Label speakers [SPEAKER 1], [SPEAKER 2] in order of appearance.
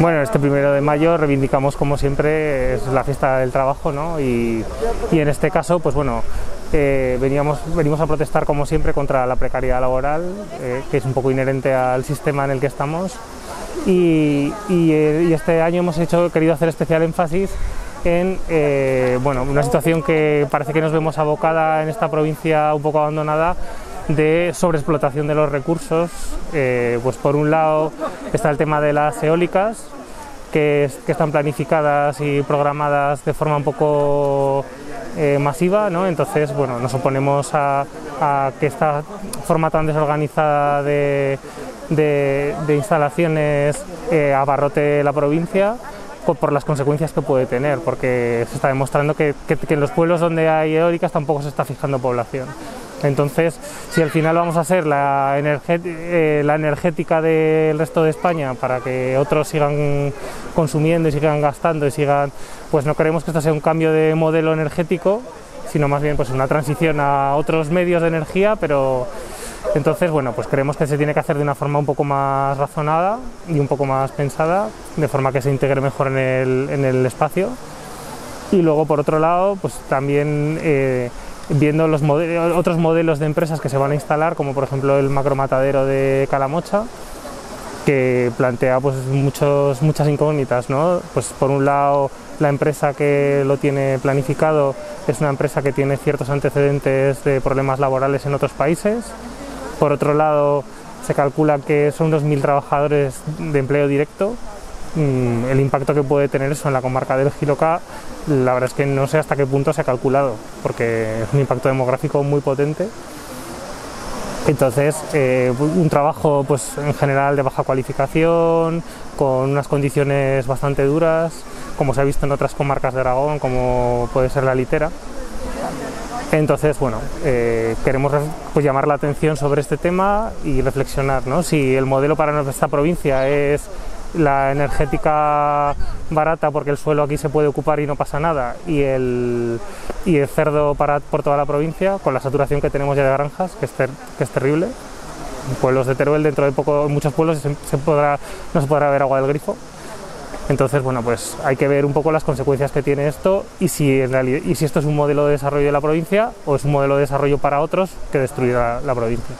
[SPEAKER 1] Bueno, este primero de mayo reivindicamos como siempre es la fiesta del trabajo ¿no? y, en este caso pues bueno eh, veníamos, venimos a protestar como siempre contra la precariedad laboral eh, que es un poco inherente al sistema en el que estamos y, y, eh, este año hemos hecho, querido hacer especial énfasis en bueno, una situación que parece que nos vemos abocada en esta provincia un poco abandonada de sobreexplotación de los recursos. Eh, pues por un lado está el tema de las eólicas, que, están planificadas y programadas de forma un poco eh, masiva, ¿no? entonces bueno, nos oponemos a, que esta forma tan desorganizada de, de, instalaciones eh, abarrote la provincia por las consecuencias que puede tener, porque se está demostrando que en los pueblos donde hay eólicas tampoco se está fijando población. Entonces, si al final vamos a ser la, eh, energética del resto de España para que otros sigan consumiendo y sigan gastando y sigan, pues no queremos que esto sea un cambio de modelo energético, sino más bien pues una transición a otros medios de energía, pero entonces, bueno, pues creemos que se tiene que hacer de una forma un poco más razonada y un poco más pensada, de forma que se integre mejor en el, en espacio. Y luego, por otro lado, pues también eh, viendo los otros modelos de empresas que se van a instalar, como por ejemplo el macromatadero de Calamocha, que plantea pues muchos, muchas incógnitas, ¿no? Pues por un lado la empresa que lo tiene planificado es una empresa que tiene ciertos antecedentes de problemas laborales en otros países. Por otro lado se calcula que son 2.000 trabajadores de empleo directo el impacto que puede tener eso en la comarca del Giroca, la verdad es que no sé hasta qué punto se ha calculado, porque es un impacto demográfico muy potente. Entonces, eh, un trabajo pues, en general de baja cualificación, con unas condiciones bastante duras, como se ha visto en otras comarcas de Aragón, como puede ser la litera. Entonces, bueno, eh, queremos pues, llamar la atención sobre este tema y reflexionar ¿no? si el modelo para nuestra provincia es la energética barata porque el suelo aquí se puede ocupar y no pasa nada. Y el, y el cerdo para, por toda la provincia con la saturación que tenemos ya de granjas que es, ter, que es terrible. Pueblos de Teruel dentro de poco en muchos pueblos no se podrá ver agua del grifo. Entonces, bueno, pues hay que ver un poco las consecuencias que tiene esto y si, en realidad, y si esto es un modelo de desarrollo de la provincia o es un modelo de desarrollo para otros que destruirá la provincia.